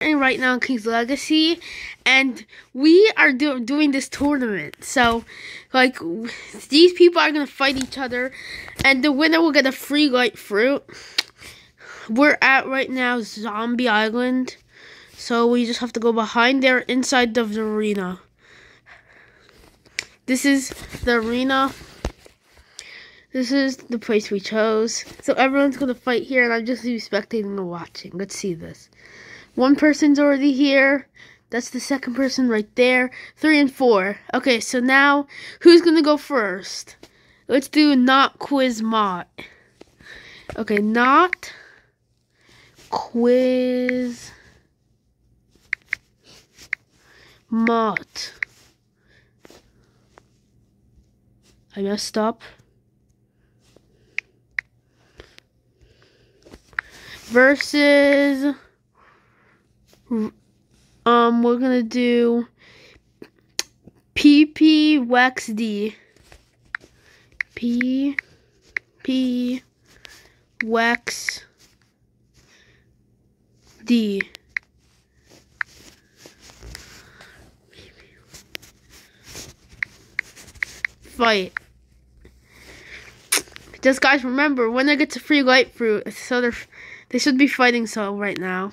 right now in King's Legacy, and we are do- doing this tournament. So, like, these people are gonna fight each other, and the winner will get a free light fruit. We're at right now Zombie Island, so we just have to go behind there inside of the arena. This is the arena. This is the place we chose. So everyone's gonna fight here, and I'm just spectating and watching. Let's see this. One person's already here. That's the second person right there. Three and four. Okay, so now who's gonna go first? Let's do not quiz mot. Okay, not quiz mot. I messed up. Versus um, we're gonna do PP Wax D. P P Wax D. Fight. Just guys, remember when they get to free light fruit, so they're they should be fighting so right now.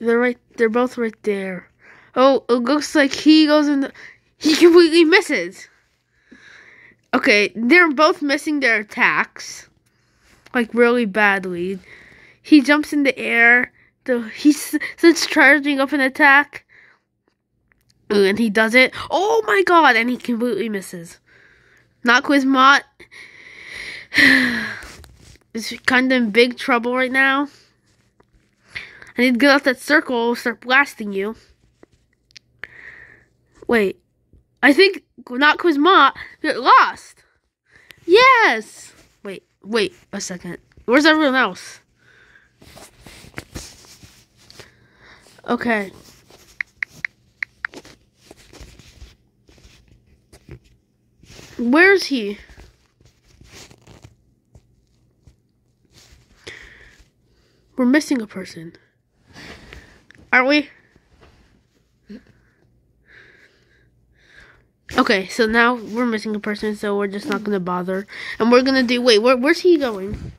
They're right. They're both right there. Oh, it looks like he goes in. The, he completely misses. Okay, they're both missing their attacks, like really badly. He jumps in the air. The he starts charging up an attack, and he does it. Oh my god! And he completely misses. Not Quizmot is kind of in big trouble right now. I need to get out that circle start blasting you. Wait. I think not Quizmot get lost. Yes! Wait, wait a second. Where's everyone else? Okay. Where's he? We're missing a person. Aren't we? Okay, so now we're missing a person, so we're just not gonna bother. And we're gonna do wait, where, where's he going?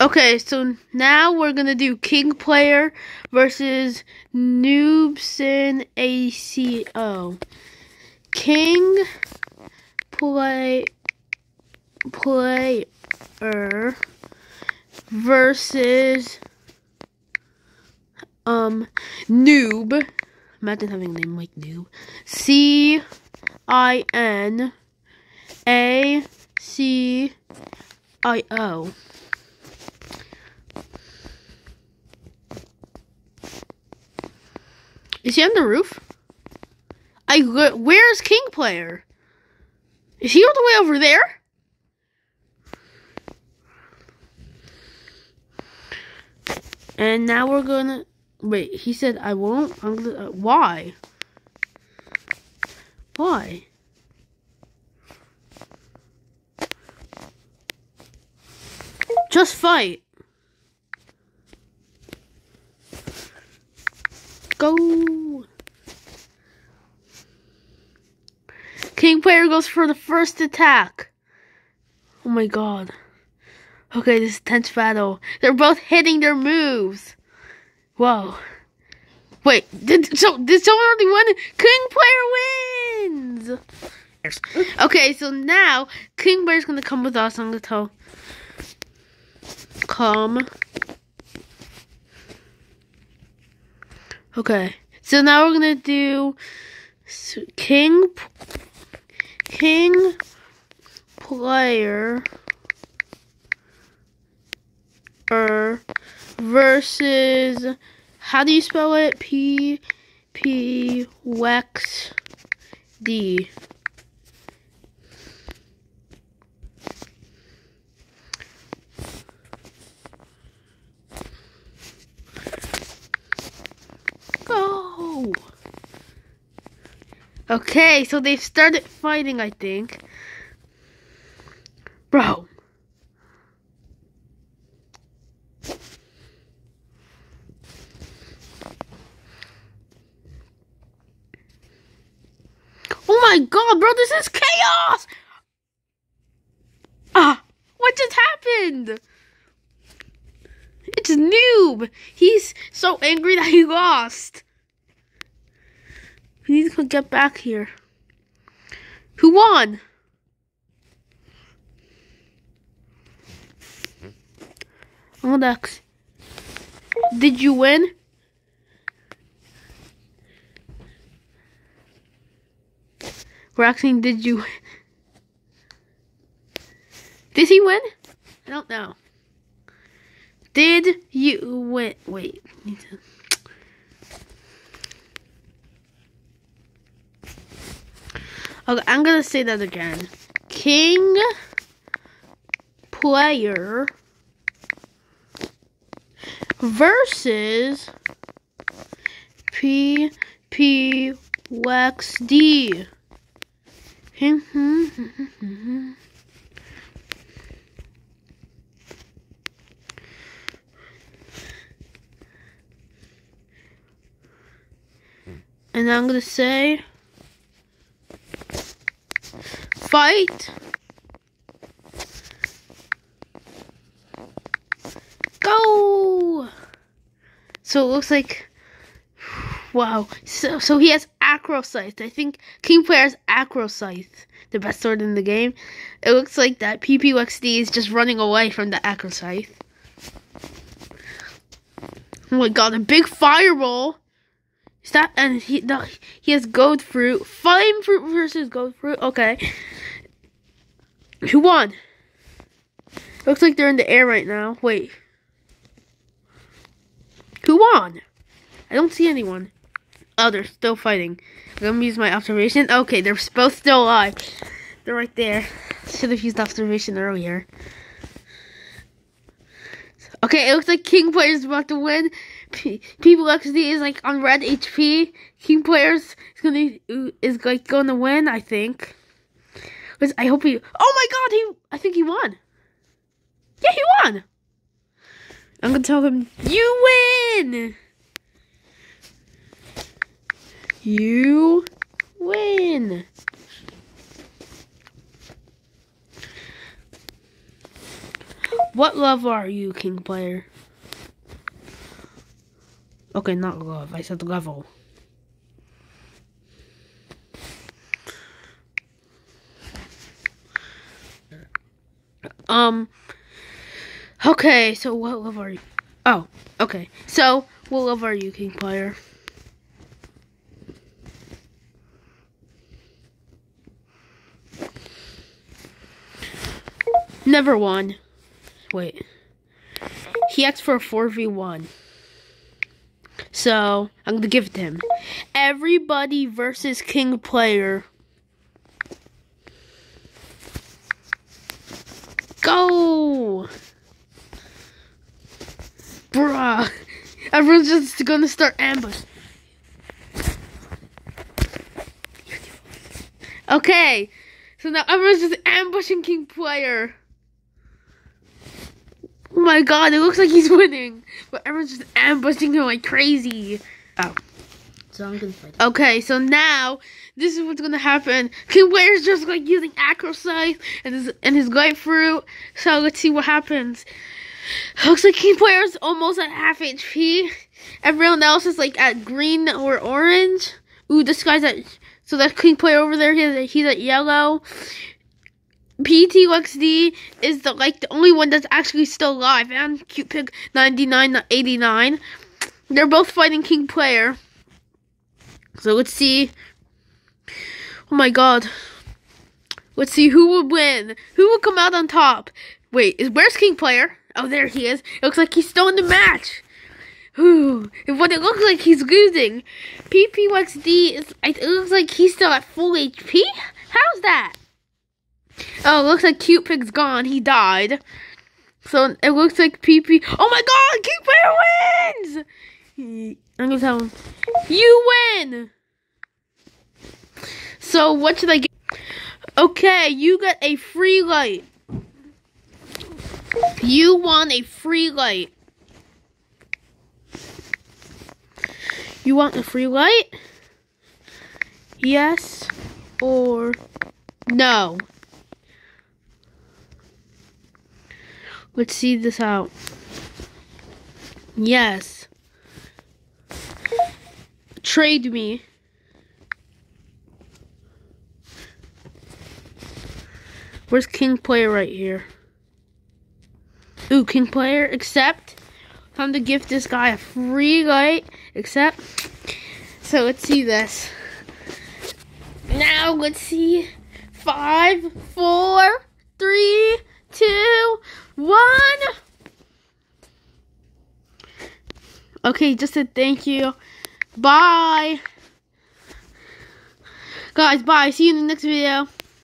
Okay, so now we're gonna do King Player versus Noobson ACO. King Play Player versus um, Noob. Imagine having a name like Noob. C I N A C I O. Is he on the roof? I where's King Player? Is he all the way over there? And now we're gonna Wait, he said I won't? I'm gonna, uh, why? Why? Just fight. Go. King player goes for the first attack. Oh my god. Okay, this is tense battle. They're both hitting their moves. Whoa. Wait, did so did someone already win? King player wins. Okay, so now King Player's gonna come with us. on the gonna. Come. Okay, so now we're gonna do King King Player er versus how do you spell it? P P Wex D. Go. Okay, so they've started fighting, I think. Bro. My god, bro, this is chaos! Ah, what just happened? It's Noob. He's so angry that he lost. We need to get back here. Who won? Alex, did you win? Roxanne, did you Did he win? I don't know. Did you win? Wait. Okay, I'm gonna say that again. King player versus P P Wex D. Mm-hmm. and I'm gonna say fight. Go! So it looks like wow. So so he has acro scythe I think king player acro scythe the best sword in the game it looks like that PPXD is just running away from the acro scythe oh my god a big fireball is that and he no, he has gold fruit. Flame fruit versus gold fruit. Okay. Who won? Looks like they're in the air right now. Wait. Who won? I don't see anyone. Oh, they're still fighting. I'm gonna use my observation. Okay, they're both still alive. They're right there. Should have used observation earlier. Okay, it looks like King player is about to win. P- People XD is like on red HP. King players is gonna is like going to win. I think. I hope he. Oh my God! He. I think he won. Yeah, he won. I'm gonna tell him you win. You win. What level are you, King player? Okay, not love. I said level. Um. Okay, so what level are you? Oh, okay. So, what level are you, King player? Never won. Wait. He asked for a 4v1. So, I'm going to give it to him. Everybody versus King player. Go! Bruh. Everyone's just going to start ambush. Okay. So now everyone's just ambushing King player. Oh my god, it looks like he's winning. But everyone's just ambushing him like crazy. Oh. So I'm gonna fight. Okay, so now this is what's gonna happen. King Player's just like using acro scythe and his and his grapefruit. So let's see what happens. Looks like King Player's almost at half HP. Everyone else is like at green or orange. Ooh, this guy's at so that King Player over there he's, he's at yellow. PTXD is the like the only one that's actually still alive, and Cute Pig 9989. They're both fighting King Player. So let's see. Oh my god. Let's see who would win. Who would come out on top? Wait, is where's King Player? Oh, there he is. It looks like he's still in the match. Ooh, what it looks like he's losing. PPXD is. It looks like he's still at full HP. How's that? Oh, looks like Cute Pig's gone. He died. So it looks like PP. Oh my god, Cute Player wins! I'm gonna tell him, you win! So what should I get? Okay, you got a free light. You want a free light. You want a free light? Yes. or no? Let's see this out. Yes. Trade me. Where's king player right here? Ooh, king player, accept. Time to give this guy a free light, accept. So let's see this. Now let's see. Five, four, three, two, one. Okay, just said thank you. Bye. Guys, bye. See you in the next video.